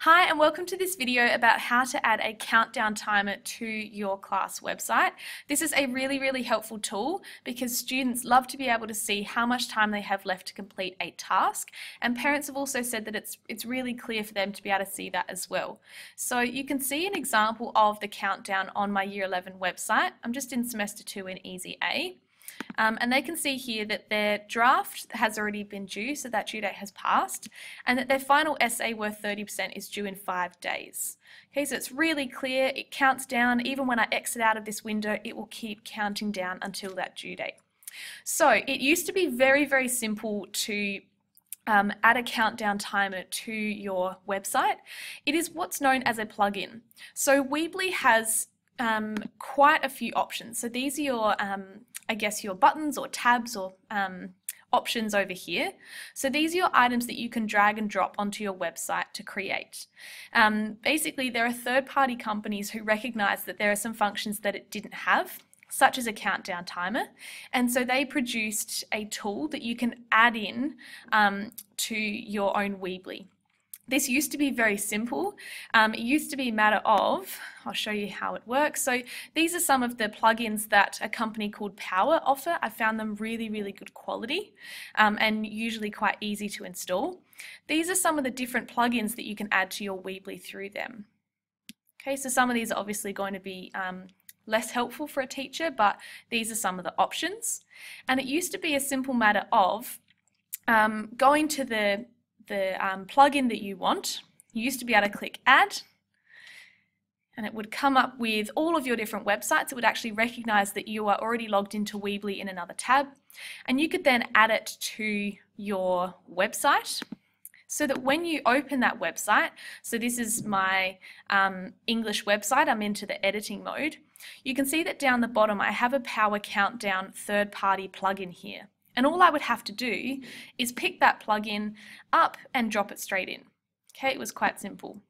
Hi and welcome to this video about how to add a countdown timer to your class website. This is a really, really helpful tool because students love to be able to see how much time they have left to complete a task and parents have also said that it's, it's really clear for them to be able to see that as well. So you can see an example of the countdown on my Year 11 website. I'm just in semester 2 in Easy A. Um, and they can see here that their draft has already been due, so that due date has passed, and that their final essay worth 30% is due in five days. Okay, so it's really clear, it counts down, even when I exit out of this window, it will keep counting down until that due date. So it used to be very, very simple to um, add a countdown timer to your website. It is what's known as a plugin. So Weebly has um, quite a few options. So these are your um, I guess, your buttons or tabs or um, options over here. So these are your items that you can drag and drop onto your website to create. Um, basically, there are third-party companies who recognize that there are some functions that it didn't have, such as a countdown timer. And so they produced a tool that you can add in um, to your own Weebly. This used to be very simple. Um, it used to be a matter of, I'll show you how it works. So these are some of the plugins that a company called POWr offer. I found them really, really good quality um, and usually quite easy to install. These are some of the different plugins that you can add to your Weebly through them. Okay, so some of these are obviously going to be um, less helpful for a teacher, but these are some of the options. And it used to be a simple matter of um, going to the the um, plugin that you want. You used to be able to click add and it would come up with all of your different websites. It would actually recognize that you are already logged into Weebly in another tab and you could then add it to your website so that when you open that website, so this is my um, English website, I'm into the editing mode, you can see that down the bottom I have a POWr Countdown third-party plugin here. And all I would have to do is pick that plugin up and drop it straight in. Okay, it was quite simple.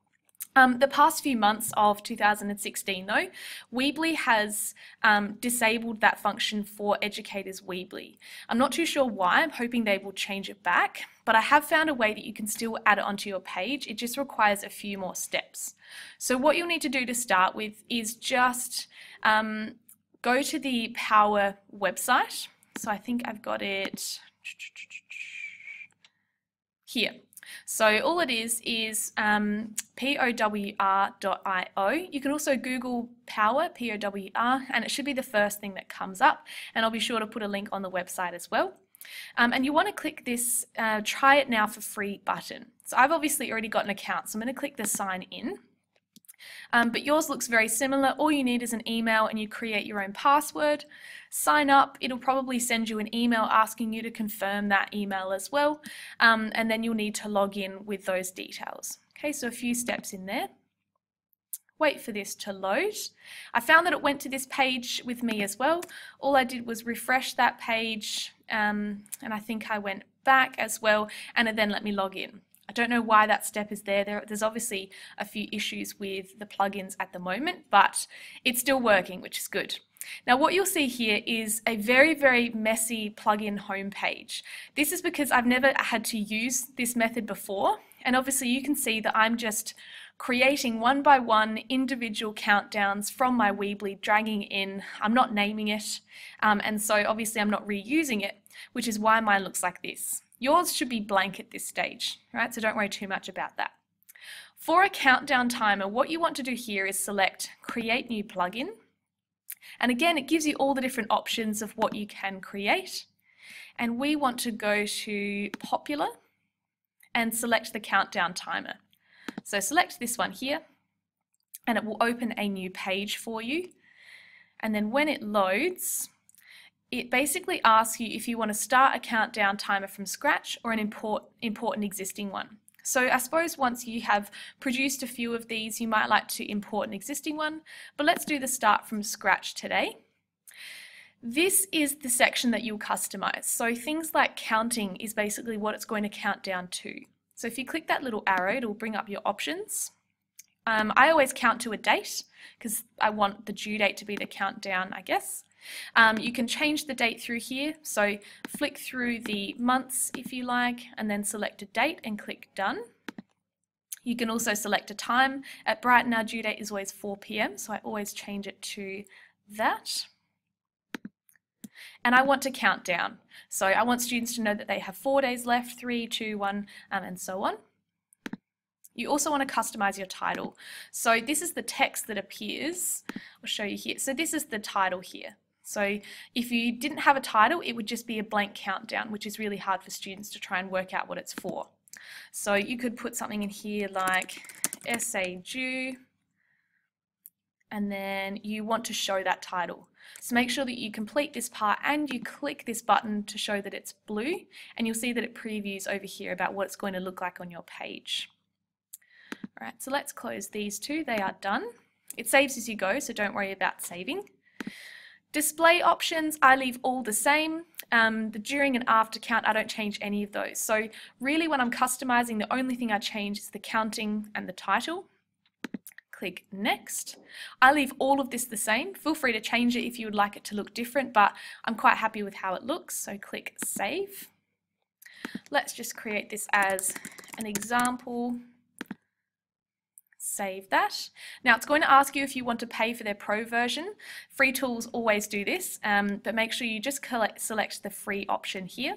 Um, the past few months of 2016 though, Weebly has um, disabled that function for Educators Weebly. I'm not too sure why, I'm hoping they will change it back, but I have found a way that you can still add it onto your page. It just requires a few more steps. So what you'll need to do to start with is just um, go to the POWr website, so I think I've got it here. So all it is is um, powr.io. You can also Google POWr, P-O-W-R, and it should be the first thing that comes up. And I'll be sure to put a link on the website as well. Um, and you want to click this uh, try it now for free button. So I've obviously already got an account, so I'm going to click the sign in. Um, but yours looks very similar. All you need is an email and you create your own password. Sign up, it'll probably send you an email asking you to confirm that email as well. Um, and then you'll need to log in with those details. Okay, so a few steps in there. Wait for this to load. I found that it went to this page with me as well. All I did was refresh that page um, and I think I went back as well and it then let me log in. I don't know why that step is there. there. There's obviously a few issues with the plugins at the moment, but it's still working, which is good. Now what you'll see here is a very, very messy plugin homepage. This is because I've never had to use this method before, and obviously you can see that I'm just creating one by one individual countdowns from my Weebly, dragging in, I'm not naming it, um, and so obviously I'm not reusing it, which is why mine looks like this. Yours should be blank at this stage, right? So don't worry too much about that. For a countdown timer, what you want to do here is select Create New Plugin. And again, it gives you all the different options of what you can create. And we want to go to Popular and select the countdown timer. So select this one here and it will open a new page for you. And then when it loads, it basically asks you if you want to start a countdown timer from scratch or an import, important existing one. So I suppose once you have produced a few of these, you might like to import an existing one, but let's do the start from scratch today. This is the section that you'll customize. So things like counting is basically what it's going to count down to. So if you click that little arrow, it'll bring up your options. Um, I always count to a date because I want the due date to be the countdown, I guess. Um, you can change the date through here, so flick through the months if you like, and then select a date and click done. You can also select a time. At Brighton, our due date is always 4 p.m., so I always change it to that. And I want to count down. So I want students to know that they have four days left, three, two, one, um, and so on. You also want to customize your title. So this is the text that appears. I'll show you here. So this is the title here. So if you didn't have a title, it would just be a blank countdown, which is really hard for students to try and work out what it's for. So you could put something in here like essay due, and then you want to show that title. So make sure that you complete this part and you click this button to show that it's blue, and you'll see that it previews over here about what it's going to look like on your page. All right, so let's close these two. They are done. It saves as you go, so don't worry about saving. Display options, I leave all the same. Um, the during and after count, I don't change any of those. So really when I'm customizing, the only thing I change is the counting and the title. Click next. I leave all of this the same. Feel free to change it if you would like it to look different, but I'm quite happy with how it looks. So click save. Let's just create this as an example save that. Now it's going to ask you if you want to pay for their pro version. Free tools always do this, um, but make sure you just collect, select the free option here.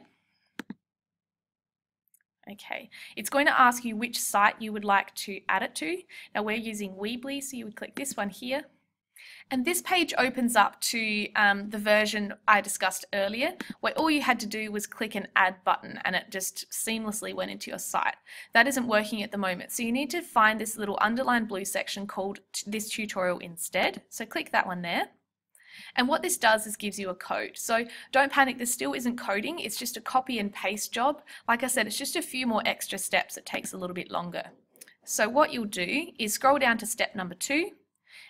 Okay, it's going to ask you which site you would like to add it to. Now we're using Weebly, so you would click this one here. And this page opens up to um, the version I discussed earlier, where all you had to do was click an add button and it just seamlessly went into your site. That isn't working at the moment. So you need to find this little underlined blue section called this tutorial instead. So click that one there. And what this does is gives you a code. So don't panic, this still isn't coding, it's just a copy and paste job. Like I said, it's just a few more extra steps, it takes a little bit longer. So what you'll do is scroll down to step number two,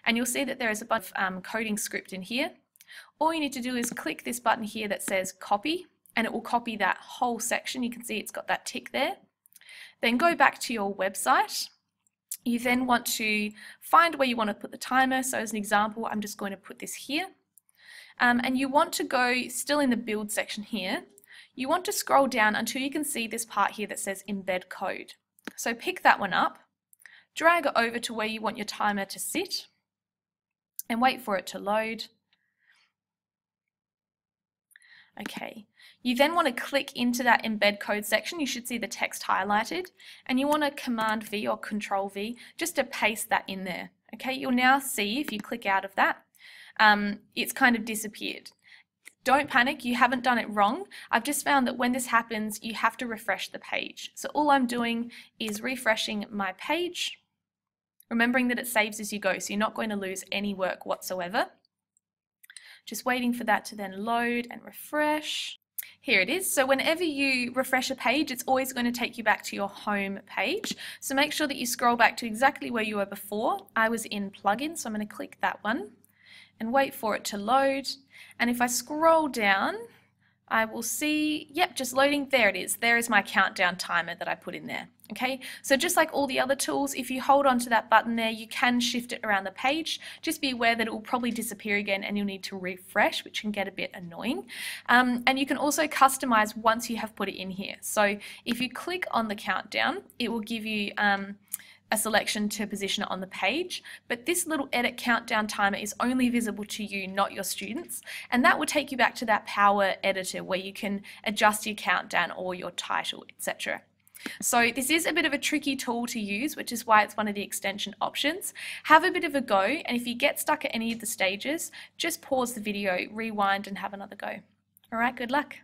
and you'll see that there is a bunch of um, coding script in here. All you need to do is click this button here that says copy and it will copy that whole section. You can see it's got that tick there. Then go back to your website. You then want to find where you want to put the timer. So as an example, I'm just going to put this here. Um, and you want to go still in the build section here. You want to scroll down until you can see this part here that says embed code. So pick that one up, drag it over to where you want your timer to sit and wait for it to load. Okay, you then want to click into that embed code section. You should see the text highlighted and you want to Command V or Control V just to paste that in there. Okay, you'll now see if you click out of that, um, it's kind of disappeared. Don't panic, you haven't done it wrong. I've just found that when this happens, you have to refresh the page. So all I'm doing is refreshing my page remembering that it saves as you go, so you're not going to lose any work whatsoever. Just waiting for that to then load and refresh. Here it is. So whenever you refresh a page, it's always going to take you back to your home page. So make sure that you scroll back to exactly where you were before. I was in plugin, so I'm going to click that one and wait for it to load. And if I scroll down, I will see, yep, just loading, there it is. There is my countdown timer that I put in there. Okay, so just like all the other tools, if you hold onto that button there, you can shift it around the page. Just be aware that it will probably disappear again and you'll need to refresh, which can get a bit annoying. Um, and you can also customize once you have put it in here. So if you click on the countdown, it will give you um, a selection to position it on the page, but this little edit countdown timer is only visible to you, not your students, and that will take you back to that POWr editor where you can adjust your countdown or your title, etc. So this is a bit of a tricky tool to use, which is why it's one of the extension options. Have a bit of a go, and if you get stuck at any of the stages, just pause the video, rewind and have another go. All right, good luck.